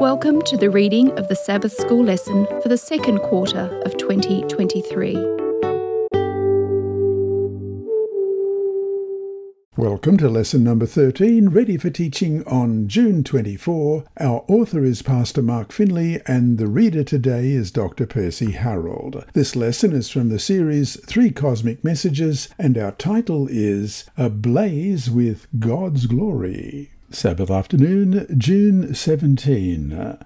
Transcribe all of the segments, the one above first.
Welcome to the reading of the Sabbath School lesson for the second quarter of 2023. Welcome to lesson number 13, ready for teaching on June 24. Our author is Pastor Mark Finley, and the reader today is Dr. Percy Harrold. This lesson is from the series Three Cosmic Messages, and our title is Ablaze with God's Glory. Sabbath afternoon, June 17.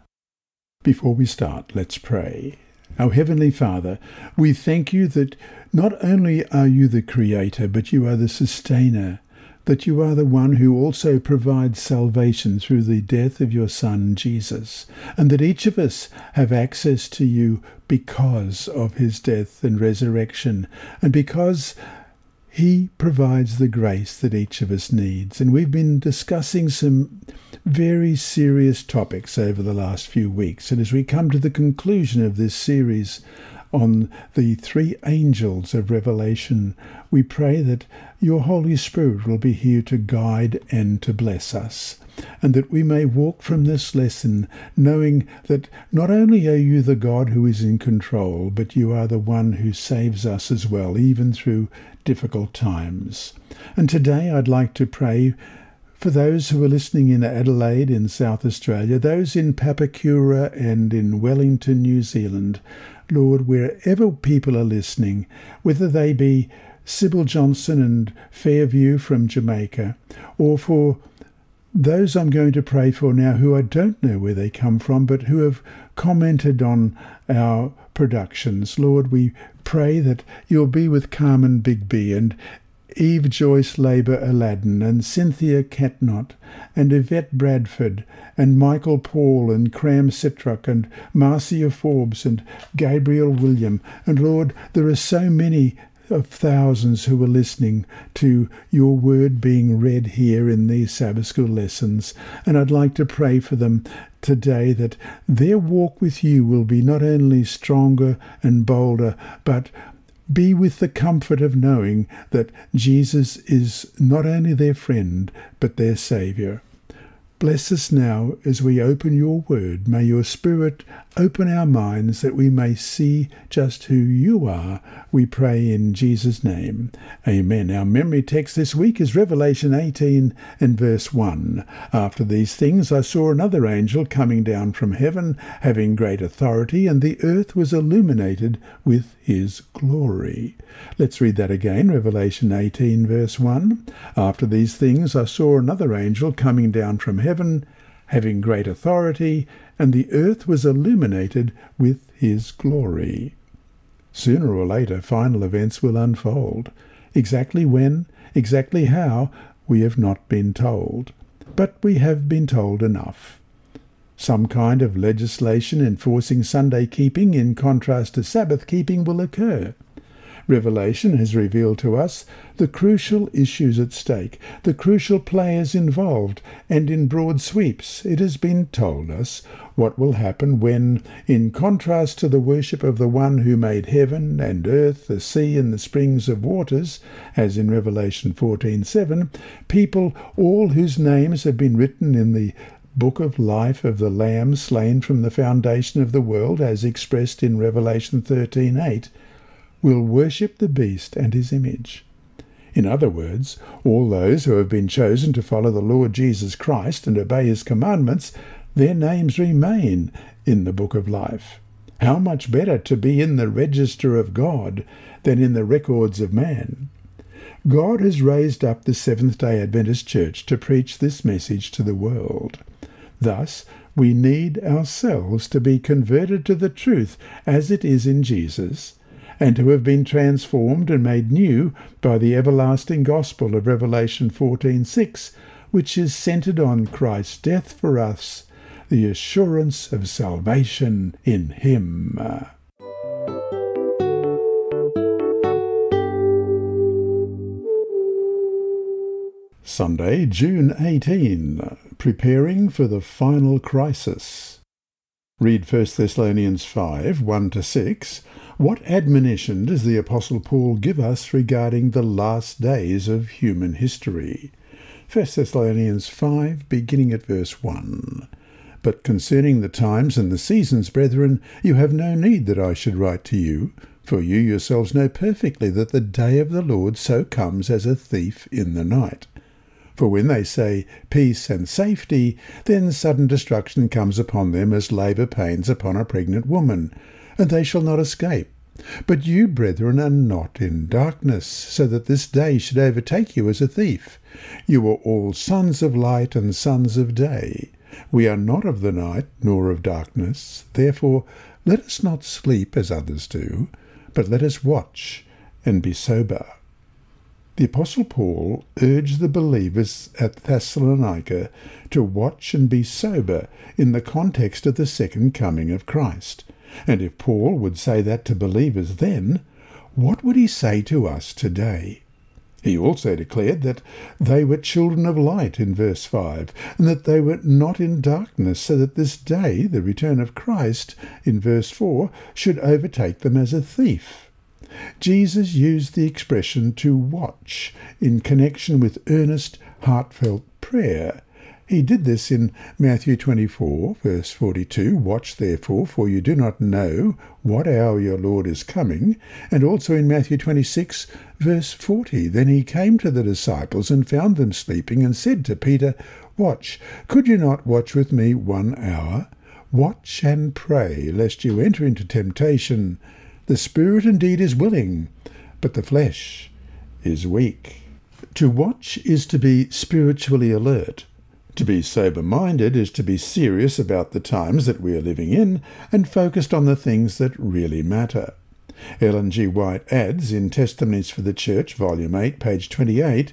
Before we start, let's pray. Our Heavenly Father, we thank you that not only are you the Creator, but you are the Sustainer, that you are the one who also provides salvation through the death of your Son, Jesus, and that each of us have access to you because of his death and resurrection, and because he provides the grace that each of us needs. And we've been discussing some very serious topics over the last few weeks. And as we come to the conclusion of this series on the three angels of Revelation, we pray that your Holy Spirit will be here to guide and to bless us and that we may walk from this lesson knowing that not only are you the God who is in control, but you are the one who saves us as well, even through difficult times. And today I'd like to pray for those who are listening in Adelaide in South Australia, those in Papakura and in Wellington, New Zealand, Lord, wherever people are listening, whether they be Sybil Johnson and Fairview from Jamaica, or for those I'm going to pray for now who I don't know where they come from, but who have commented on our productions. Lord, we pray that you'll be with Carmen Bigby and Eve Joyce Labour Aladdin and Cynthia Catnott and Yvette Bradford and Michael Paul and Cram Sitrock and Marcia Forbes and Gabriel William. And Lord, there are so many of thousands who are listening to your word being read here in these Sabbath school lessons. And I'd like to pray for them today that their walk with you will be not only stronger and bolder, but be with the comfort of knowing that Jesus is not only their friend, but their Saviour. Bless us now as we open your word. May your Spirit open our minds that we may see just who you are. We pray in Jesus' name. Amen. Our memory text this week is Revelation 18 and verse 1. After these things I saw another angel coming down from heaven, having great authority, and the earth was illuminated with his glory. Let's read that again. Revelation 18 verse 1. After these things I saw another angel coming down from heaven heaven, having great authority, and the earth was illuminated with his glory. Sooner or later, final events will unfold. Exactly when, exactly how, we have not been told. But we have been told enough. Some kind of legislation enforcing Sunday keeping in contrast to Sabbath keeping will occur. Revelation has revealed to us the crucial issues at stake, the crucial players involved, and in broad sweeps it has been told us what will happen when, in contrast to the worship of the one who made heaven and earth, the sea and the springs of waters, as in Revelation 14:7, people all whose names have been written in the book of life of the lamb slain from the foundation of the world as expressed in Revelation 13:8 will worship the beast and his image. In other words, all those who have been chosen to follow the Lord Jesus Christ and obey his commandments, their names remain in the book of life. How much better to be in the register of God than in the records of man. God has raised up the Seventh day Adventist Church to preach this message to the world. Thus, we need ourselves to be converted to the truth as it is in Jesus and to have been transformed and made new by the everlasting gospel of Revelation 14:6, which is centered on Christ's death for us, the assurance of salvation in him. Sunday, June 18. Preparing for the final crisis. Read 1 Thessalonians 5 1 to 6 what admonition does the Apostle Paul give us regarding the last days of human history? 1 Thessalonians 5, beginning at verse 1. But concerning the times and the seasons, brethren, you have no need that I should write to you, for you yourselves know perfectly that the day of the Lord so comes as a thief in the night. For when they say peace and safety, then sudden destruction comes upon them as labour pains upon a pregnant woman, and they shall not escape. But you, brethren, are not in darkness, so that this day should overtake you as a thief. You are all sons of light and sons of day. We are not of the night, nor of darkness. Therefore, let us not sleep as others do, but let us watch and be sober. The Apostle Paul urged the believers at Thessalonica to watch and be sober in the context of the second coming of Christ. And if Paul would say that to believers then, what would he say to us today? He also declared that they were children of light in verse 5, and that they were not in darkness, so that this day, the return of Christ, in verse 4, should overtake them as a thief. Jesus used the expression to watch in connection with earnest, heartfelt prayer. He did this in Matthew 24, verse 42, Watch therefore, for you do not know what hour your Lord is coming, and also in Matthew 26, verse 40, Then he came to the disciples and found them sleeping, and said to Peter, Watch, could you not watch with me one hour? Watch and pray, lest you enter into temptation. The spirit indeed is willing, but the flesh is weak. To watch is to be spiritually alert. To be sober minded is to be serious about the times that we are living in and focused on the things that really matter. Ellen G. White adds in Testimonies for the Church, Volume 8, page 28,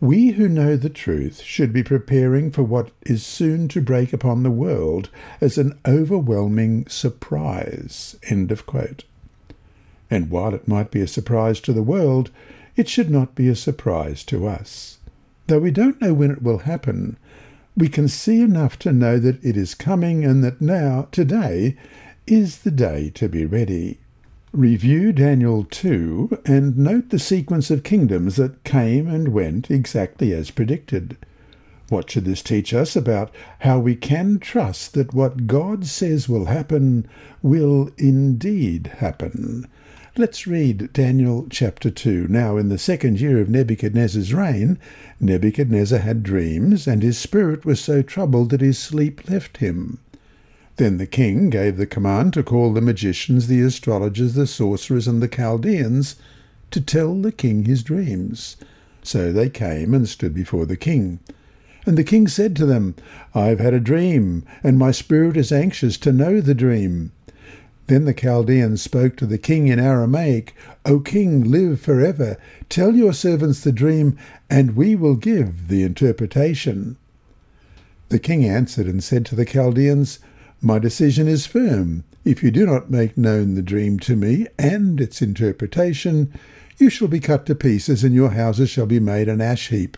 We who know the truth should be preparing for what is soon to break upon the world as an overwhelming surprise. End of quote and while it might be a surprise to the world, it should not be a surprise to us. Though we don't know when it will happen, we can see enough to know that it is coming and that now, today, is the day to be ready. Review Daniel 2 and note the sequence of kingdoms that came and went exactly as predicted. What should this teach us about how we can trust that what God says will happen will indeed happen? Let's read Daniel chapter 2. Now, in the second year of Nebuchadnezzar's reign, Nebuchadnezzar had dreams, and his spirit was so troubled that his sleep left him. Then the king gave the command to call the magicians, the astrologers, the sorcerers, and the Chaldeans to tell the king his dreams. So they came and stood before the king. And the king said to them, I have had a dream, and my spirit is anxious to know the dream. Then the Chaldeans spoke to the king in Aramaic, O king, live for ever. Tell your servants the dream, and we will give the interpretation. The king answered and said to the Chaldeans, My decision is firm. If you do not make known the dream to me and its interpretation, you shall be cut to pieces, and your houses shall be made an ash heap.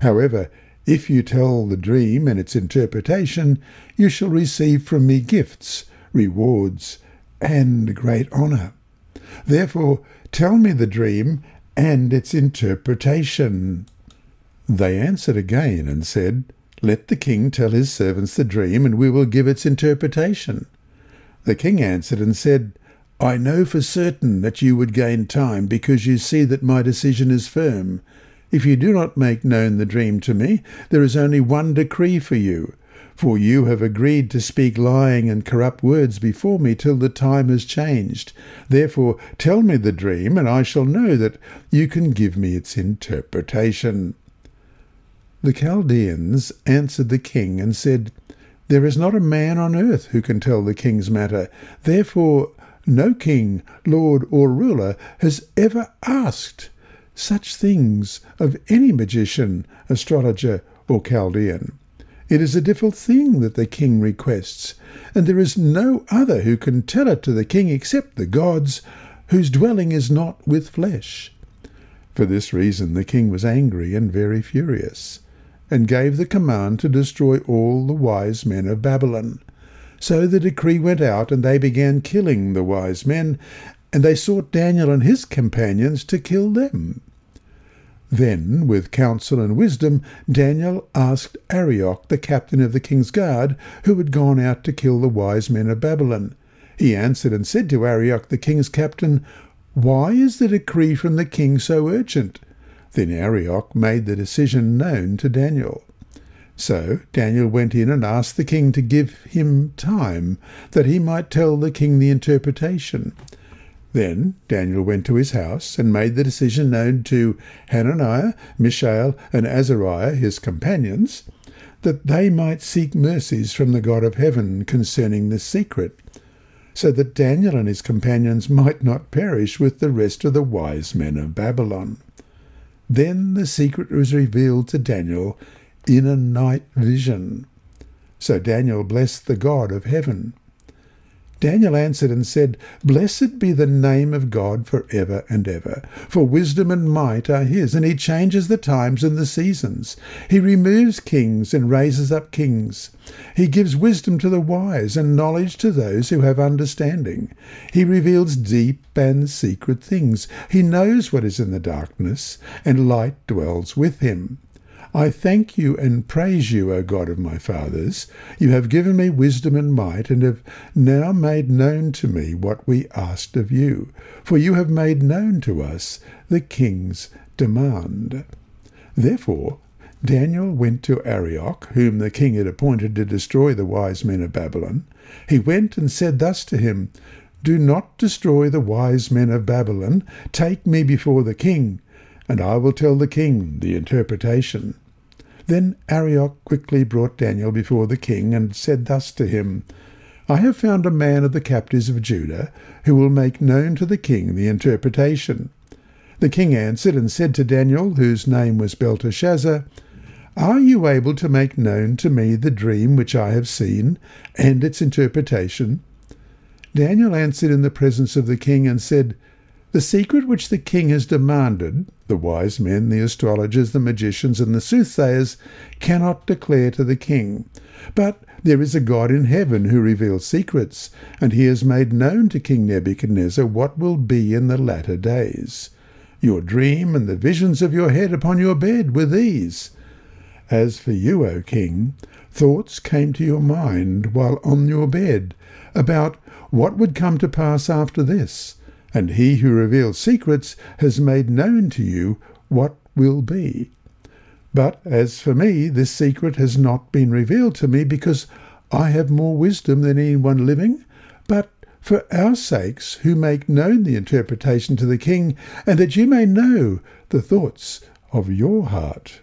However, if you tell the dream and its interpretation, you shall receive from me gifts, rewards, and great honour. Therefore, tell me the dream and its interpretation. They answered again and said, Let the king tell his servants the dream, and we will give its interpretation. The king answered and said, I know for certain that you would gain time, because you see that my decision is firm. If you do not make known the dream to me, there is only one decree for you for you have agreed to speak lying and corrupt words before me till the time has changed. Therefore tell me the dream, and I shall know that you can give me its interpretation. The Chaldeans answered the king and said, There is not a man on earth who can tell the king's matter. Therefore no king, lord, or ruler has ever asked such things of any magician, astrologer, or Chaldean. It is a difficult thing that the king requests, and there is no other who can tell it to the king except the gods, whose dwelling is not with flesh. For this reason the king was angry and very furious, and gave the command to destroy all the wise men of Babylon. So the decree went out, and they began killing the wise men, and they sought Daniel and his companions to kill them. Then, with counsel and wisdom, Daniel asked Arioch, the captain of the king's guard, who had gone out to kill the wise men of Babylon. He answered and said to Arioch, the king's captain, Why is the decree from the king so urgent? Then Arioch made the decision known to Daniel. So Daniel went in and asked the king to give him time, that he might tell the king the interpretation. Then Daniel went to his house and made the decision known to Hananiah, Mishael, and Azariah, his companions, that they might seek mercies from the God of heaven concerning this secret, so that Daniel and his companions might not perish with the rest of the wise men of Babylon. Then the secret was revealed to Daniel in a night vision. So Daniel blessed the God of heaven. Daniel answered and said, Blessed be the name of God for ever and ever. For wisdom and might are his, and he changes the times and the seasons. He removes kings and raises up kings. He gives wisdom to the wise and knowledge to those who have understanding. He reveals deep and secret things. He knows what is in the darkness, and light dwells with him. I thank you and praise you, O God of my fathers. You have given me wisdom and might, and have now made known to me what we asked of you. For you have made known to us the king's demand. Therefore, Daniel went to Arioch, whom the king had appointed to destroy the wise men of Babylon. He went and said thus to him, Do not destroy the wise men of Babylon. Take me before the king, and I will tell the king the interpretation. Then Arioch quickly brought Daniel before the king, and said thus to him, I have found a man of the captives of Judah, who will make known to the king the interpretation. The king answered and said to Daniel, whose name was Belteshazzar, Are you able to make known to me the dream which I have seen, and its interpretation? Daniel answered in the presence of the king, and said, the secret which the king has demanded, the wise men, the astrologers, the magicians, and the soothsayers cannot declare to the king. But there is a God in heaven who reveals secrets, and he has made known to King Nebuchadnezzar what will be in the latter days. Your dream and the visions of your head upon your bed were these. As for you, O king, thoughts came to your mind while on your bed about what would come to pass after this and he who reveals secrets has made known to you what will be. But as for me, this secret has not been revealed to me because I have more wisdom than anyone living, but for our sakes who make known the interpretation to the king, and that you may know the thoughts of your heart.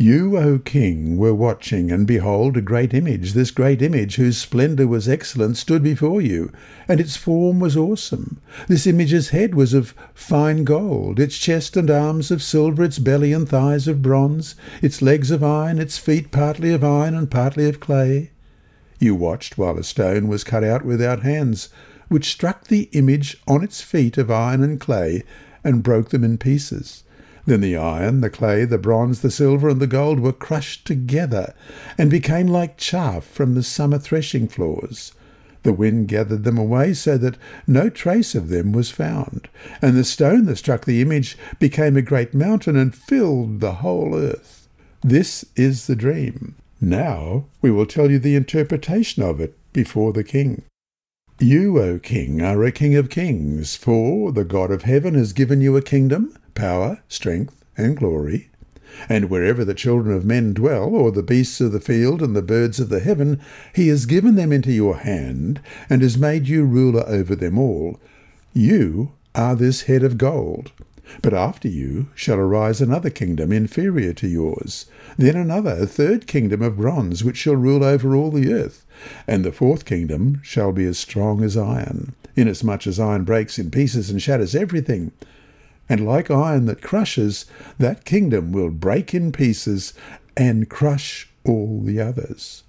You, O king, were watching, and behold, a great image, this great image, whose splendour was excellent, stood before you, and its form was awesome. This image's head was of fine gold, its chest and arms of silver, its belly and thighs of bronze, its legs of iron, its feet partly of iron and partly of clay. You watched while a stone was cut out without hands, which struck the image on its feet of iron and clay, and broke them in pieces. Then the iron, the clay, the bronze, the silver, and the gold were crushed together, and became like chaff from the summer threshing floors. The wind gathered them away so that no trace of them was found, and the stone that struck the image became a great mountain and filled the whole earth. This is the dream. Now we will tell you the interpretation of it before the king. You, O king, are a king of kings, for the God of heaven has given you a kingdom, power, strength, and glory. And wherever the children of men dwell, or the beasts of the field and the birds of the heaven, he has given them into your hand, and has made you ruler over them all. You are this head of gold. But after you shall arise another kingdom inferior to yours, then another, a third kingdom of bronze, which shall rule over all the earth. And the fourth kingdom shall be as strong as iron, inasmuch as iron breaks in pieces and shatters everything. And like iron that crushes, that kingdom will break in pieces and crush all the others.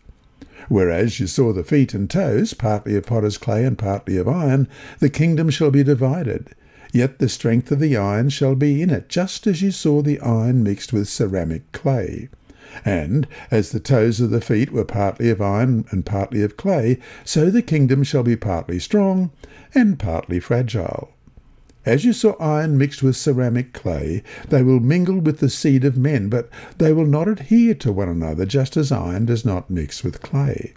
Whereas you saw the feet and toes, partly of potter's clay and partly of iron, the kingdom shall be divided. Yet the strength of the iron shall be in it, just as you saw the iron mixed with ceramic clay. And as the toes of the feet were partly of iron and partly of clay, so the kingdom shall be partly strong and partly fragile. As you saw iron mixed with ceramic clay, they will mingle with the seed of men, but they will not adhere to one another, just as iron does not mix with clay.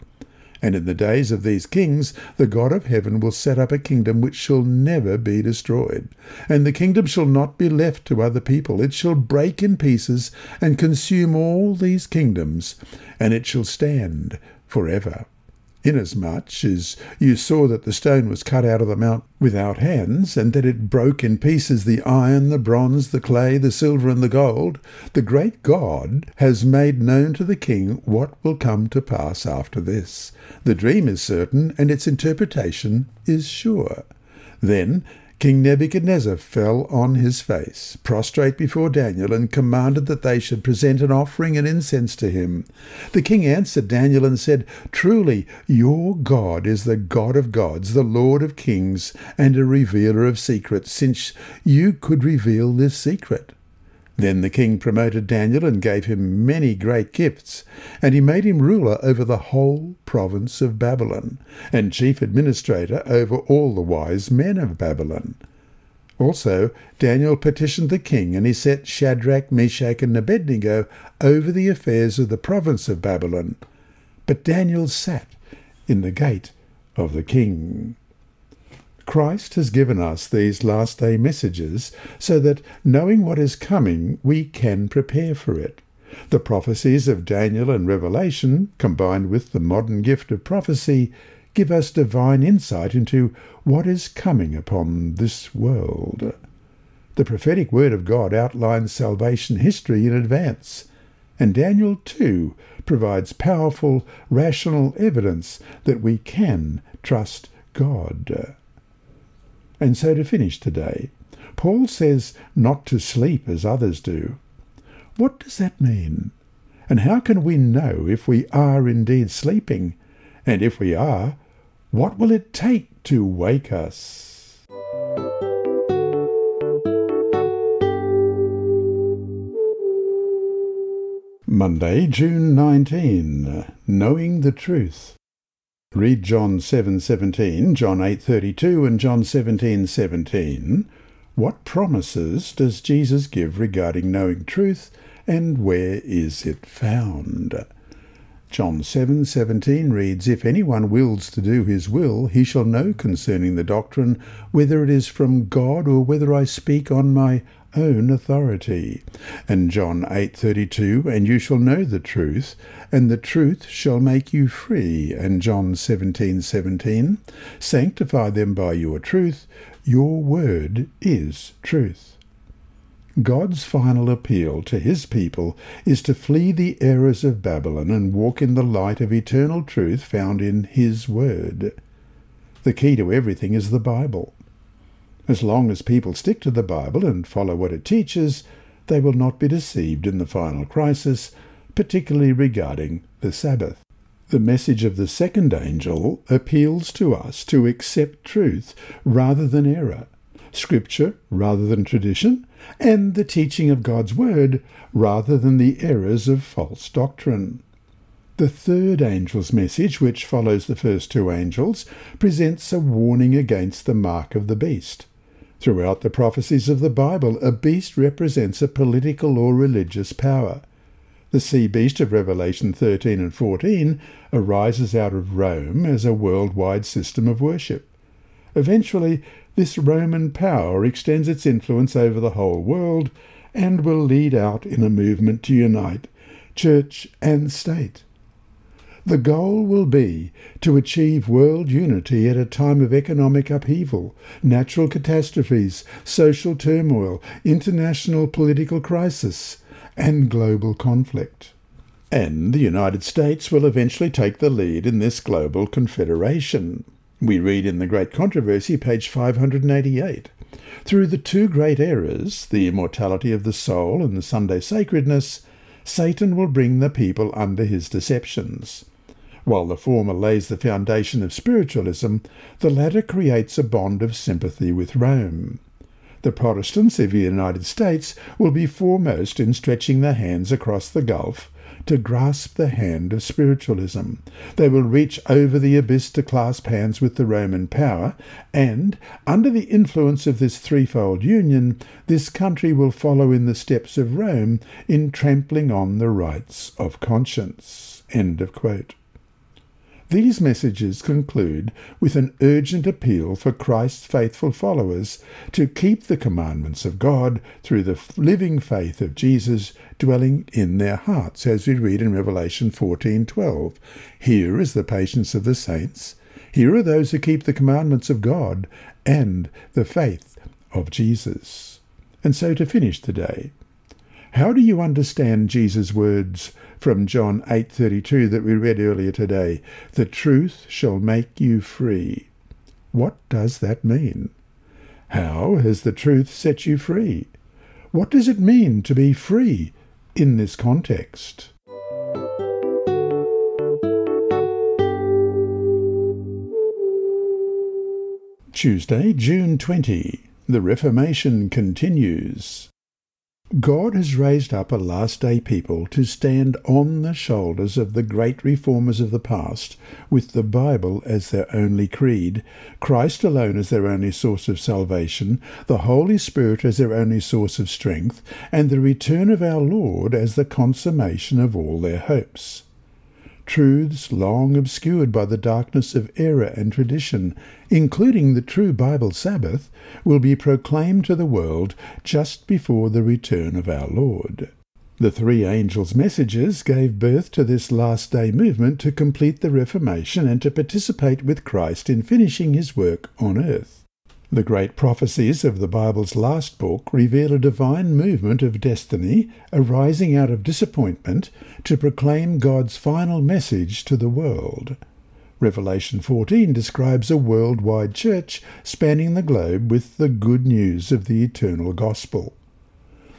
And in the days of these kings, the God of heaven will set up a kingdom which shall never be destroyed. And the kingdom shall not be left to other people. It shall break in pieces and consume all these kingdoms, and it shall stand forever. Inasmuch as you saw that the stone was cut out of the mount without hands, and that it broke in pieces the iron, the bronze, the clay, the silver, and the gold, the great God has made known to the king what will come to pass after this. The dream is certain, and its interpretation is sure. Then King Nebuchadnezzar fell on his face, prostrate before Daniel, and commanded that they should present an offering and incense to him. The king answered Daniel and said, Truly, your God is the God of gods, the Lord of kings, and a revealer of secrets, since you could reveal this secret. Then the king promoted Daniel and gave him many great gifts, and he made him ruler over the whole province of Babylon, and chief administrator over all the wise men of Babylon. Also, Daniel petitioned the king, and he set Shadrach, Meshach, and Abednego over the affairs of the province of Babylon. But Daniel sat in the gate of the king. Christ has given us these last day messages so that, knowing what is coming, we can prepare for it. The prophecies of Daniel and Revelation, combined with the modern gift of prophecy, give us divine insight into what is coming upon this world. The prophetic word of God outlines salvation history in advance, and Daniel too provides powerful, rational evidence that we can trust God. And so to finish today, Paul says not to sleep as others do. What does that mean? And how can we know if we are indeed sleeping? And if we are, what will it take to wake us? Monday, June 19. Knowing the Truth. Read John 7:17, John 8:32 and John 17:17. What promises does Jesus give regarding knowing truth and where is it found? John 7:17 reads, If anyone wills to do his will, he shall know concerning the doctrine whether it is from God or whether I speak on my own authority. And John 8:32 and you shall know the truth and the truth shall make you free. And John 17:17 sanctify them by your truth your word is truth. God's final appeal to his people is to flee the errors of Babylon and walk in the light of eternal truth found in his word. The key to everything is the Bible. As long as people stick to the Bible and follow what it teaches, they will not be deceived in the final crisis, particularly regarding the Sabbath. The message of the second angel appeals to us to accept truth rather than error, Scripture rather than tradition, and the teaching of God's Word rather than the errors of false doctrine. The third angel's message, which follows the first two angels, presents a warning against the mark of the beast. Throughout the prophecies of the Bible, a beast represents a political or religious power. The sea beast of Revelation 13 and 14 arises out of Rome as a worldwide system of worship. Eventually, this Roman power extends its influence over the whole world and will lead out in a movement to unite church and state. The goal will be to achieve world unity at a time of economic upheaval, natural catastrophes, social turmoil, international political crisis, and global conflict. And the United States will eventually take the lead in this global confederation. We read in The Great Controversy, page 588. Through the two great errors, the immortality of the soul and the Sunday sacredness, Satan will bring the people under his deceptions. While the former lays the foundation of spiritualism, the latter creates a bond of sympathy with Rome. The Protestants of the United States will be foremost in stretching their hands across the gulf to grasp the hand of spiritualism. They will reach over the abyss to clasp hands with the Roman power, and, under the influence of this threefold union, this country will follow in the steps of Rome in trampling on the rights of conscience. End of quote. These messages conclude with an urgent appeal for Christ's faithful followers to keep the commandments of God through the living faith of Jesus dwelling in their hearts, as we read in Revelation 14:12. Here is the patience of the saints. Here are those who keep the commandments of God and the faith of Jesus. And so to finish today, how do you understand Jesus' words from John 8:32 that we read earlier today. The truth shall make you free. What does that mean? How has the truth set you free? What does it mean to be free in this context? Tuesday, June 20. The Reformation continues. God has raised up a last day people to stand on the shoulders of the great reformers of the past, with the Bible as their only creed, Christ alone as their only source of salvation, the Holy Spirit as their only source of strength, and the return of our Lord as the consummation of all their hopes truths long obscured by the darkness of error and tradition, including the true Bible Sabbath, will be proclaimed to the world just before the return of our Lord. The three angels' messages gave birth to this last day movement to complete the Reformation and to participate with Christ in finishing his work on earth. The great prophecies of the Bible's last book reveal a divine movement of destiny arising out of disappointment to proclaim God's final message to the world. Revelation 14 describes a worldwide church spanning the globe with the good news of the eternal gospel.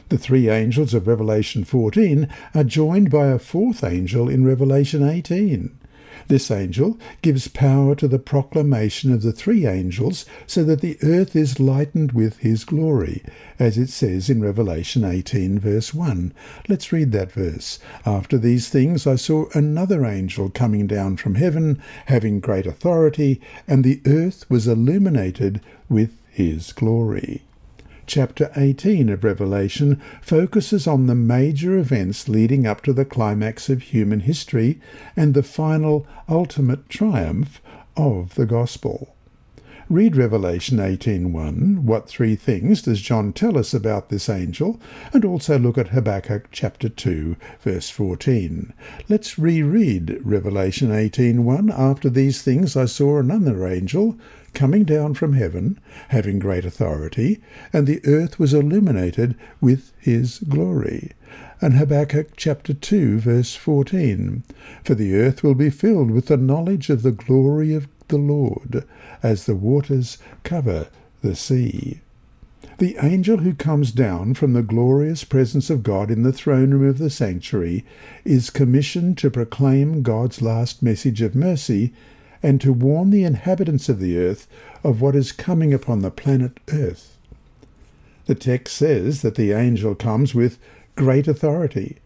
The three angels of Revelation 14 are joined by a fourth angel in Revelation 18. This angel gives power to the proclamation of the three angels so that the earth is lightened with his glory, as it says in Revelation 18, verse 1. Let's read that verse. After these things I saw another angel coming down from heaven, having great authority, and the earth was illuminated with his glory chapter 18 of Revelation focuses on the major events leading up to the climax of human history and the final ultimate triumph of the gospel. Read Revelation 18:1. What three things does John tell us about this angel? And also look at Habakkuk chapter 2, verse 14. Let's reread Revelation 18:1. After these things I saw another angel coming down from heaven, having great authority, and the earth was illuminated with his glory. And Habakkuk chapter 2, verse 14 For the earth will be filled with the knowledge of the glory of the Lord, as the waters cover the sea. The angel who comes down from the glorious presence of God in the throne room of the sanctuary is commissioned to proclaim God's last message of mercy and to warn the inhabitants of the earth of what is coming upon the planet Earth. The text says that the angel comes with great authority.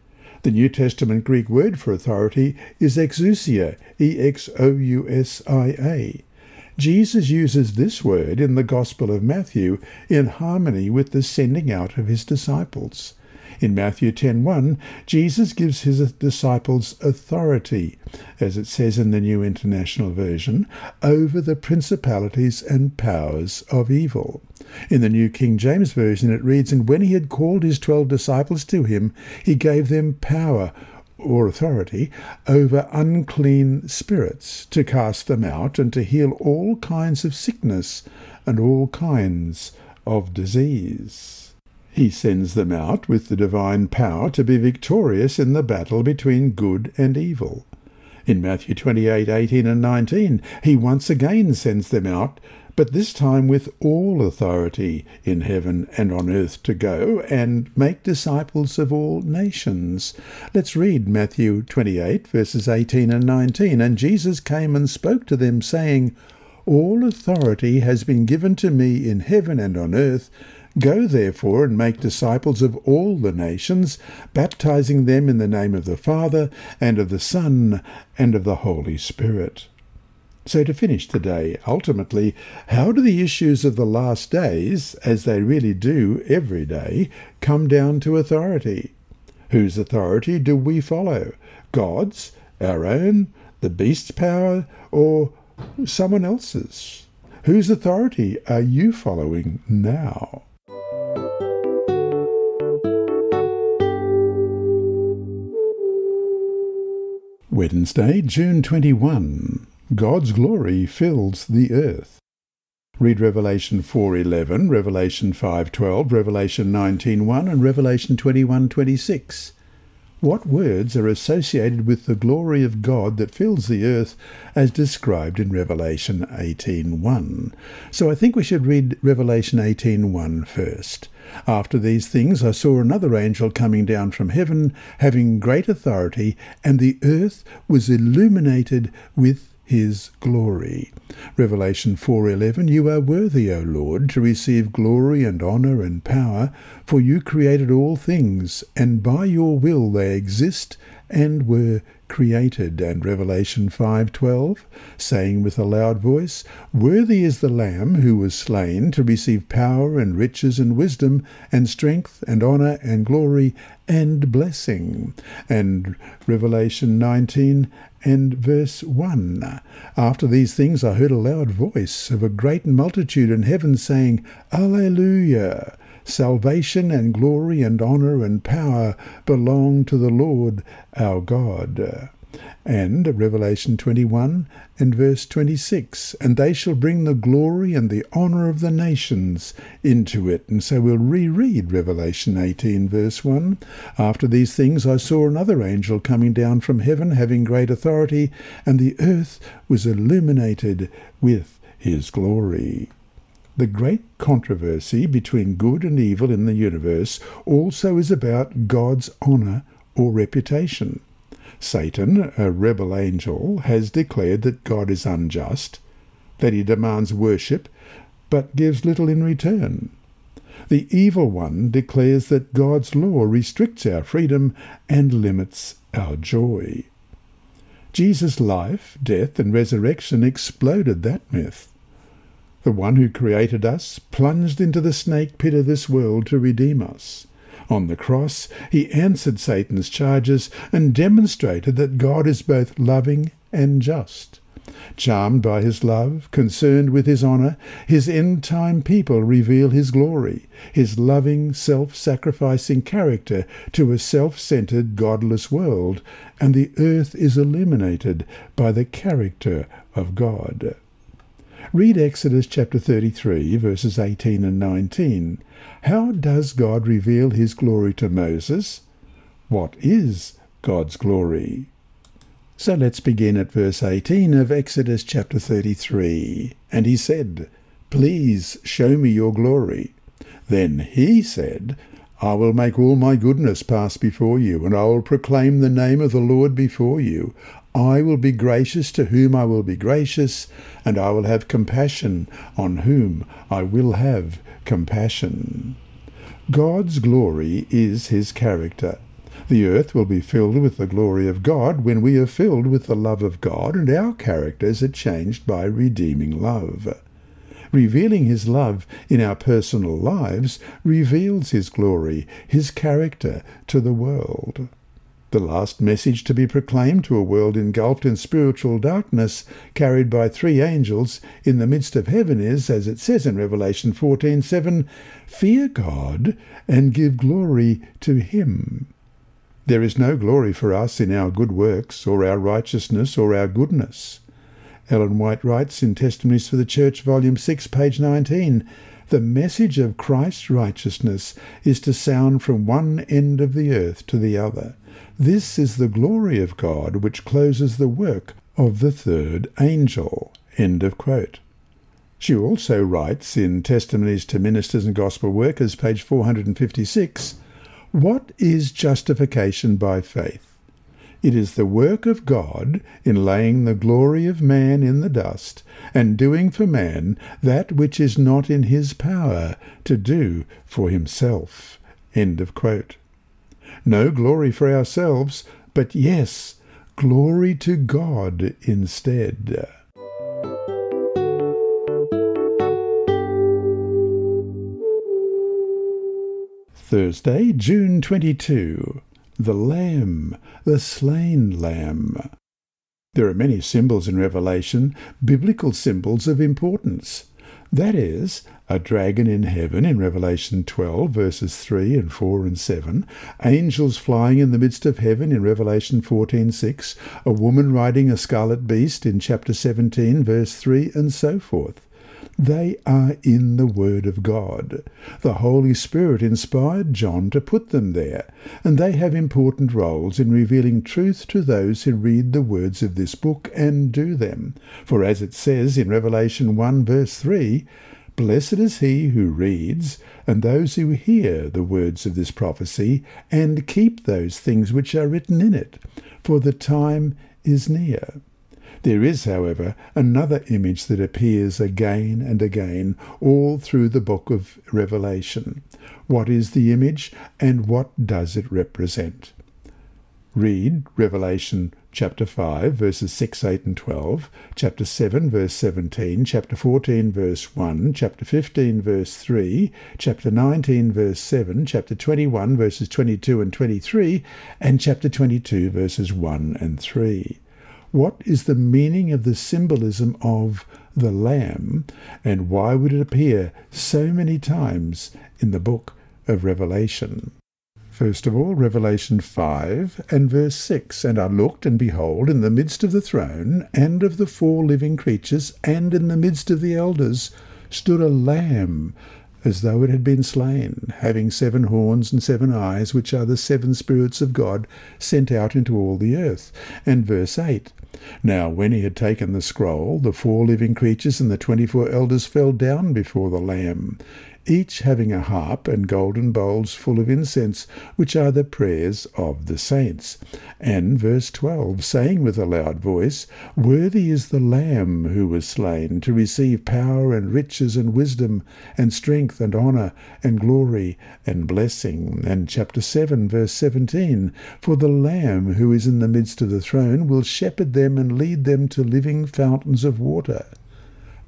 The New Testament Greek word for authority is exousia, E X O U S I A. Jesus uses this word in the Gospel of Matthew in harmony with the sending out of his disciples. In Matthew 10:1, Jesus gives his disciples authority, as it says in the New International Version, over the principalities and powers of evil. In the New King James Version it reads, And when he had called his twelve disciples to him, he gave them power or authority over unclean spirits to cast them out and to heal all kinds of sickness and all kinds of disease. He sends them out with the divine power to be victorious in the battle between good and evil. In Matthew 28, 18 and 19, he once again sends them out, but this time with all authority in heaven and on earth to go and make disciples of all nations. Let's read Matthew 28, verses 18 and 19. And Jesus came and spoke to them, saying, All authority has been given to me in heaven and on earth. Go therefore and make disciples of all the nations, baptizing them in the name of the Father, and of the Son, and of the Holy Spirit. So, to finish today, ultimately, how do the issues of the last days, as they really do every day, come down to authority? Whose authority do we follow? God's, our own, the beast's power, or someone else's? Whose authority are you following now? Wednesday, June 21. God's glory fills the earth. Read Revelation 4:11, Revelation 5:12, Revelation 19:1 and Revelation 21:26. What words are associated with the glory of God that fills the earth as described in Revelation 18:1? So I think we should read Revelation 18:1 first. After these things I saw another angel coming down from heaven, having great authority, and the earth was illuminated with his glory. Revelation 4:11 You are worthy, O Lord, to receive glory and honor and power, for you created all things, and by your will they exist and were created. And Revelation 5:12, saying with a loud voice, Worthy is the Lamb who was slain to receive power and riches and wisdom and strength and honor and glory and blessing. And Revelation 19 and verse 1. After these things I heard a loud voice of a great multitude in heaven saying, Alleluia! Salvation and glory and honour and power belong to the Lord our God. And Revelation 21 and verse 26, and they shall bring the glory and the honour of the nations into it. And so we'll reread Revelation 18 verse 1. After these things I saw another angel coming down from heaven, having great authority, and the earth was illuminated with his glory. The great controversy between good and evil in the universe also is about God's honour or reputation. Satan, a rebel angel, has declared that God is unjust, that he demands worship, but gives little in return. The evil one declares that God's law restricts our freedom and limits our joy. Jesus' life, death, and resurrection exploded that myth. The one who created us plunged into the snake pit of this world to redeem us. On the cross, he answered Satan's charges and demonstrated that God is both loving and just. Charmed by his love, concerned with his honour, his end-time people reveal his glory, his loving, self-sacrificing character to a self-centred, godless world, and the earth is illuminated by the character of God. Read Exodus chapter 33, verses 18 and 19. How does God reveal his glory to Moses? What is God's glory? So let's begin at verse 18 of Exodus chapter 33. And he said, Please show me your glory. Then he said, I will make all my goodness pass before you, and I will proclaim the name of the Lord before you. I will be gracious to whom I will be gracious, and I will have compassion on whom I will have compassion. God's glory is his character. The earth will be filled with the glory of God when we are filled with the love of God and our characters are changed by redeeming love. Revealing his love in our personal lives reveals his glory, his character to the world. The last message to be proclaimed to a world engulfed in spiritual darkness, carried by three angels in the midst of heaven, is, as it says in Revelation 14:7, Fear God and give glory to Him. There is no glory for us in our good works, or our righteousness, or our goodness. Ellen White writes in Testimonies for the Church, Volume 6, page 19, the message of Christ's righteousness is to sound from one end of the earth to the other. This is the glory of God which closes the work of the third angel. End of quote. She also writes in Testimonies to Ministers and Gospel Workers, page 456, What is justification by faith? It is the work of God in laying the glory of man in the dust, and doing for man that which is not in his power to do for himself. End of quote. No glory for ourselves, but yes, glory to God instead. Thursday, June 22 the Lamb, the slain Lamb. There are many symbols in Revelation, biblical symbols of importance. That is, a dragon in heaven in Revelation 12, verses 3 and 4 and 7, angels flying in the midst of heaven in Revelation 14:6, a woman riding a scarlet beast in chapter 17, verse 3, and so forth. They are in the Word of God. The Holy Spirit inspired John to put them there, and they have important roles in revealing truth to those who read the words of this book and do them. For as it says in Revelation 1 verse 3, Blessed is he who reads, and those who hear the words of this prophecy, and keep those things which are written in it, for the time is near. There is, however, another image that appears again and again all through the book of Revelation. What is the image and what does it represent? Read Revelation chapter 5, verses 6, 8, and 12, chapter 7, verse 17, chapter 14, verse 1, chapter 15, verse 3, chapter 19, verse 7, chapter 21, verses 22 and 23, and chapter 22, verses 1 and 3 what is the meaning of the symbolism of the Lamb, and why would it appear so many times in the book of Revelation? First of all, Revelation 5 and verse 6 And I looked, and behold, in the midst of the throne, and of the four living creatures, and in the midst of the elders, stood a lamb as though it had been slain, having seven horns and seven eyes, which are the seven spirits of God sent out into all the earth. And verse 8 Now when he had taken the scroll, the four living creatures and the twenty four elders fell down before the Lamb, each having a harp and golden bowls full of incense, which are the prayers of the saints. And verse 12, saying with a loud voice, Worthy is the Lamb who was slain to receive power and riches and wisdom and strength and honour and glory and blessing. And chapter 7, verse 17, For the Lamb who is in the midst of the throne will shepherd them and lead them to living fountains of water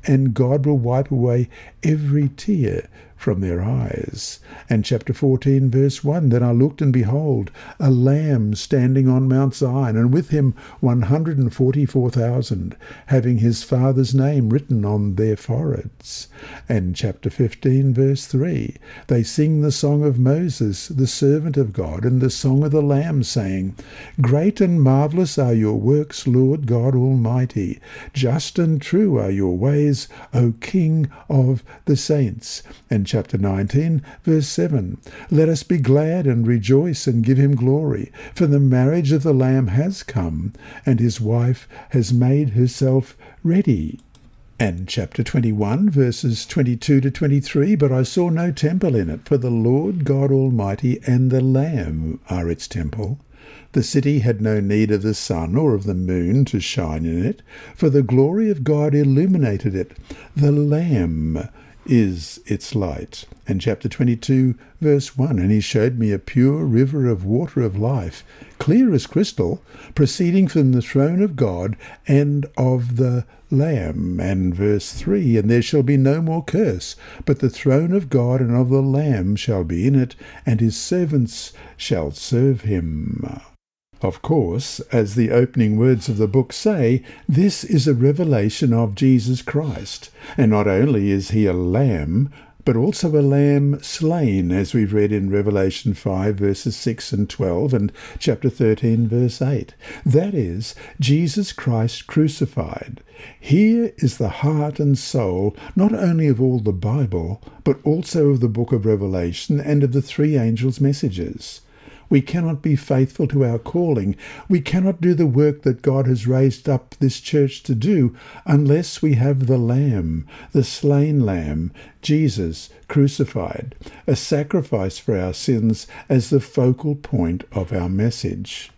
and God will wipe away every tear from their eyes. And chapter 14, verse 1 Then I looked, and behold, a lamb standing on Mount Zion, and with him 144,000, having his father's name written on their foreheads. And chapter 15, verse 3 They sing the song of Moses, the servant of God, and the song of the Lamb, saying, Great and marvellous are your works, Lord God Almighty. Just and true are your ways, O King of the saints. And chapter 19, verse 7. Let us be glad and rejoice and give him glory, for the marriage of the Lamb has come, and his wife has made herself ready. And chapter 21, verses 22 to 23 But I saw no temple in it, for the Lord God Almighty and the Lamb are its temple. The city had no need of the sun or of the moon to shine in it, for the glory of God illuminated it. The Lamb is its light. And chapter 22, verse 1 And he showed me a pure river of water of life, clear as crystal, proceeding from the throne of God and of the Lamb. And verse 3 And there shall be no more curse, but the throne of God and of the Lamb shall be in it, and his servants shall serve him. Of course, as the opening words of the book say, this is a revelation of Jesus Christ. And not only is he a lamb, but also a lamb slain, as we've read in Revelation 5, verses 6 and 12, and chapter 13, verse 8. That is, Jesus Christ crucified. Here is the heart and soul not only of all the Bible, but also of the book of Revelation and of the three angels' messages. We cannot be faithful to our calling. We cannot do the work that God has raised up this church to do unless we have the Lamb, the slain Lamb, Jesus, crucified, a sacrifice for our sins as the focal point of our message.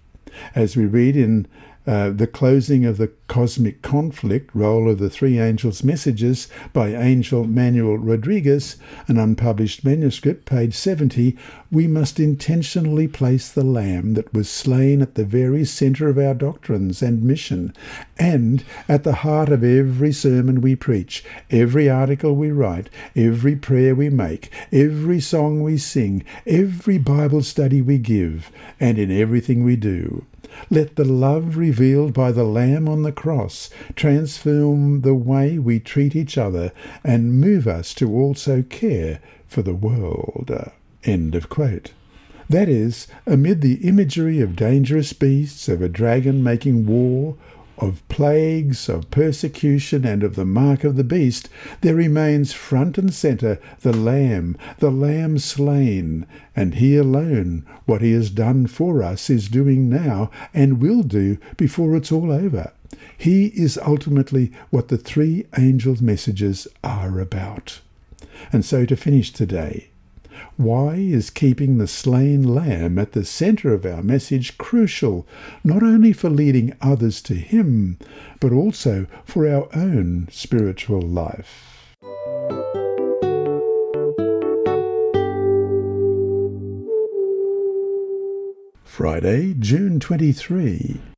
As we read in uh, the closing of the cosmic conflict role of the three angels' messages by Angel Manuel Rodriguez, an unpublished manuscript, page 70, we must intentionally place the Lamb that was slain at the very centre of our doctrines and mission, and at the heart of every sermon we preach, every article we write, every prayer we make, every song we sing, every Bible study we give, and in everything we do. Let the love revealed by the Lamb on the cross transform the way we treat each other and move us to also care for the world. End of quote. That is, amid the imagery of dangerous beasts, of a dragon making war, of plagues, of persecution, and of the mark of the beast, there remains front and centre the Lamb, the Lamb slain, and He alone, what He has done for us, is doing now, and will do before it's all over. He is ultimately what the three angels' messages are about. And so to finish today, why is keeping the slain lamb at the centre of our message crucial, not only for leading others to Him, but also for our own spiritual life? Friday, June 23.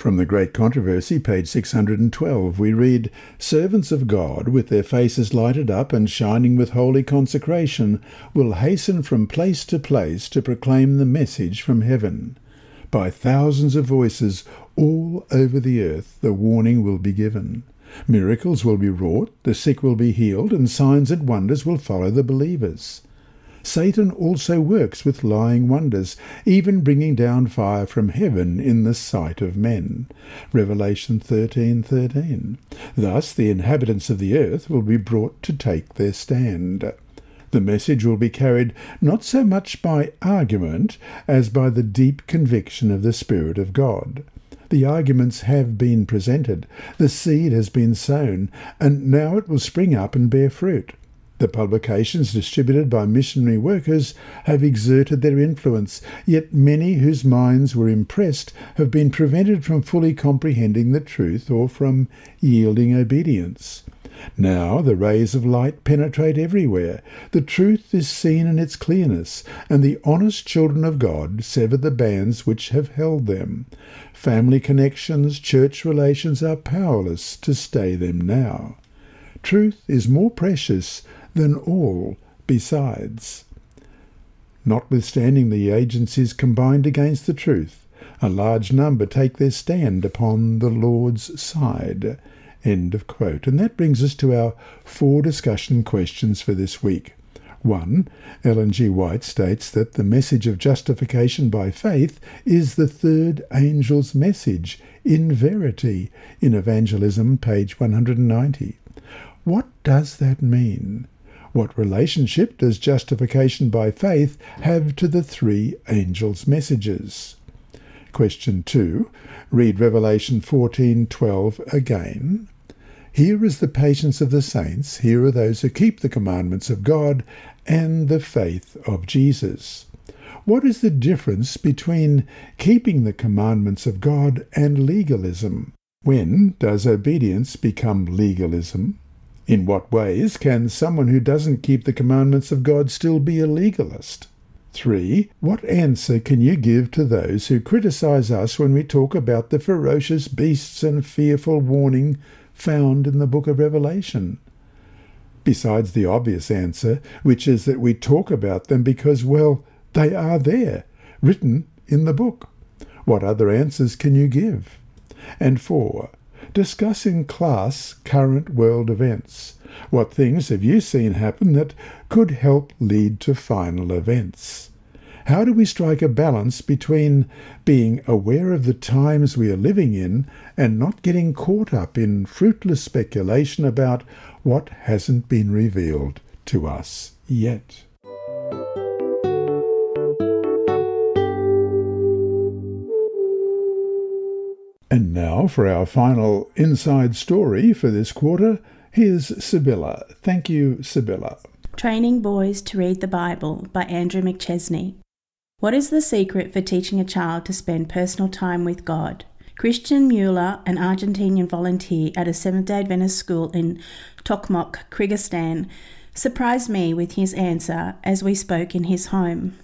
From the Great Controversy, page 612, we read, Servants of God, with their faces lighted up and shining with holy consecration, will hasten from place to place to proclaim the message from heaven. By thousands of voices all over the earth the warning will be given. Miracles will be wrought, the sick will be healed, and signs and wonders will follow the believers. Satan also works with lying wonders, even bringing down fire from heaven in the sight of men. Revelation 13:13. 13. Thus the inhabitants of the earth will be brought to take their stand. The message will be carried not so much by argument as by the deep conviction of the Spirit of God. The arguments have been presented, the seed has been sown, and now it will spring up and bear fruit. The publications distributed by missionary workers have exerted their influence, yet many whose minds were impressed have been prevented from fully comprehending the truth or from yielding obedience. Now the rays of light penetrate everywhere. The truth is seen in its clearness, and the honest children of God sever the bands which have held them. Family connections, church relations are powerless to stay them now. Truth is more precious than all besides. Notwithstanding the agencies combined against the truth, a large number take their stand upon the Lord's side. End of quote. And that brings us to our four discussion questions for this week. 1. Ellen G. White states that the message of justification by faith is the third angel's message in verity in Evangelism, page 190. What does that mean? What relationship does justification by faith have to the three angels' messages? Question 2. Read Revelation 14:12 again. Here is the patience of the saints, here are those who keep the commandments of God and the faith of Jesus. What is the difference between keeping the commandments of God and legalism? When does obedience become legalism? In what ways can someone who doesn't keep the commandments of God still be a legalist? 3. What answer can you give to those who criticize us when we talk about the ferocious beasts and fearful warning found in the book of Revelation? Besides the obvious answer, which is that we talk about them because, well, they are there, written in the book. What other answers can you give? And 4 discuss in class current world events. What things have you seen happen that could help lead to final events? How do we strike a balance between being aware of the times we are living in and not getting caught up in fruitless speculation about what hasn't been revealed to us yet? And now for our final inside story for this quarter. Here's Sibylla. Thank you, Sibylla. Training Boys to Read the Bible by Andrew McChesney. What is the secret for teaching a child to spend personal time with God? Christian Mueller, an Argentinian volunteer at a Seventh day Adventist school in Tokmok, Kyrgyzstan, surprised me with his answer as we spoke in his home.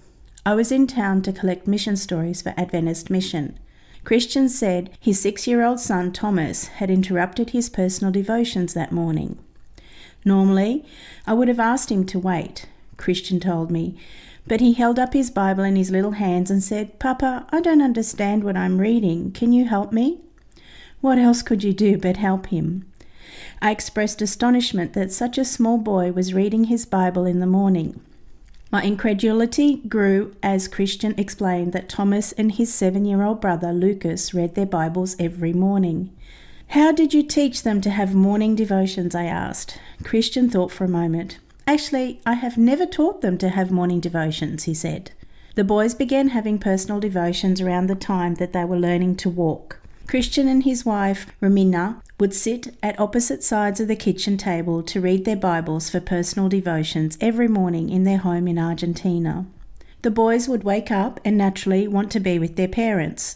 I was in town to collect mission stories for Adventist Mission. Christian said his six year old son Thomas had interrupted his personal devotions that morning. Normally, I would have asked him to wait, Christian told me, but he held up his Bible in his little hands and said, Papa, I don't understand what I'm reading. Can you help me? What else could you do but help him? I expressed astonishment that such a small boy was reading his Bible in the morning. My incredulity grew as Christian explained that Thomas and his seven year old brother Lucas read their Bibles every morning. How did you teach them to have morning devotions? I asked. Christian thought for a moment. Actually, I have never taught them to have morning devotions, he said. The boys began having personal devotions around the time that they were learning to walk. Christian and his wife, Romina, would sit at opposite sides of the kitchen table to read their Bibles for personal devotions every morning in their home in Argentina. The boys would wake up and naturally want to be with their parents.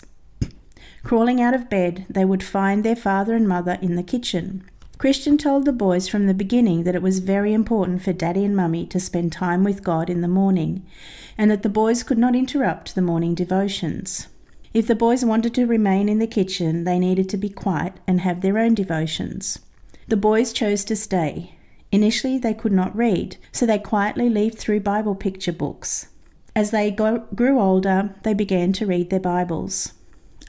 Crawling out of bed, they would find their father and mother in the kitchen. Christian told the boys from the beginning that it was very important for Daddy and Mummy to spend time with God in the morning, and that the boys could not interrupt the morning devotions. If the boys wanted to remain in the kitchen, they needed to be quiet and have their own devotions. The boys chose to stay. Initially, they could not read, so they quietly leafed through Bible picture books. As they grew older, they began to read their Bibles.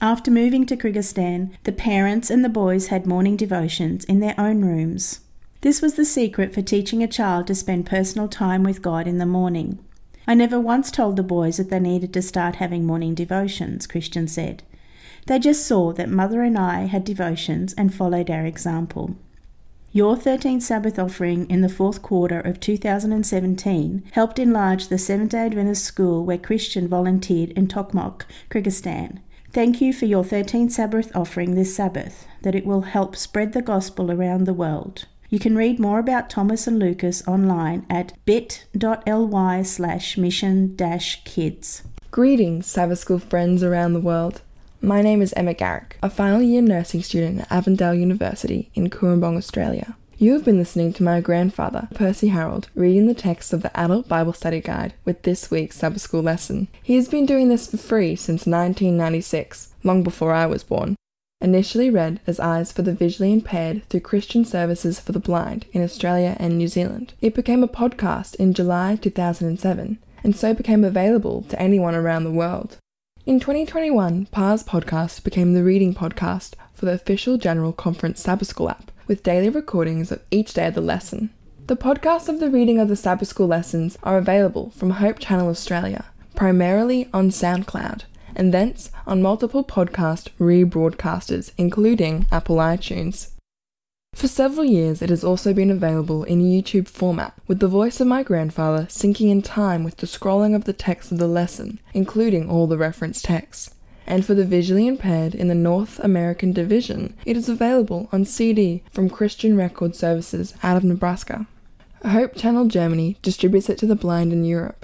After moving to Kyrgyzstan, the parents and the boys had morning devotions in their own rooms. This was the secret for teaching a child to spend personal time with God in the morning. I never once told the boys that they needed to start having morning devotions, Christian said. They just saw that Mother and I had devotions and followed our example. Your 13th Sabbath offering in the fourth quarter of 2017 helped enlarge the Seventh day Adventist school where Christian volunteered in Tokmok, Kyrgyzstan. Thank you for your 13th Sabbath offering this Sabbath, that it will help spread the gospel around the world. You can read more about Thomas and Lucas online at bit.ly slash mission dash kids. Greetings, Sabbath School friends around the world. My name is Emma Garrick, a final year nursing student at Avondale University in Cooranbong, Australia. You have been listening to my grandfather, Percy Harrold, reading the text of the Adult Bible Study Guide with this week's Sabbath School lesson. He has been doing this for free since 1996, long before I was born. Initially read as Eyes for the Visually Impaired through Christian Services for the Blind in Australia and New Zealand, it became a podcast in July 2007 and so became available to anyone around the world. In 2021, PA's podcast became the reading podcast for the official General Conference Sabbath School app, with daily recordings of each day of the lesson. The podcasts of the reading of the Sabbath School lessons are available from Hope Channel Australia, primarily on SoundCloud, and thence on multiple podcast rebroadcasters, including Apple iTunes. For several years, it has also been available in YouTube format, with the voice of my grandfather syncing in time with the scrolling of the text of the lesson, including all the reference texts. And for the visually impaired in the North American Division, it is available on CD from Christian Record Services out of Nebraska. Hope Channel Germany distributes it to the blind in Europe.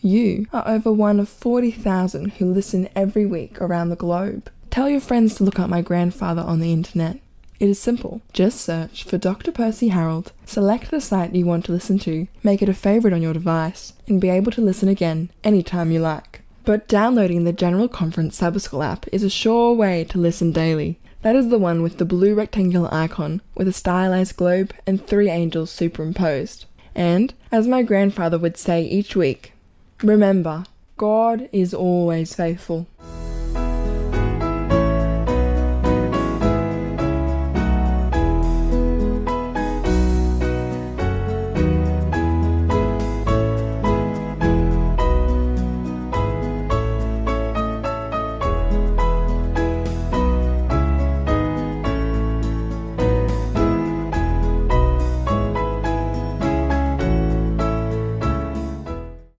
You are over one of 40,000 who listen every week around the globe. Tell your friends to look up my grandfather on the internet. It is simple. Just search for Dr. Percy Harrold, select the site you want to listen to, make it a favorite on your device, and be able to listen again anytime you like. But downloading the General Conference Sabbath School app is a sure way to listen daily. That is the one with the blue rectangular icon with a stylized globe and three angels superimposed. And, as my grandfather would say each week, Remember, God is always faithful.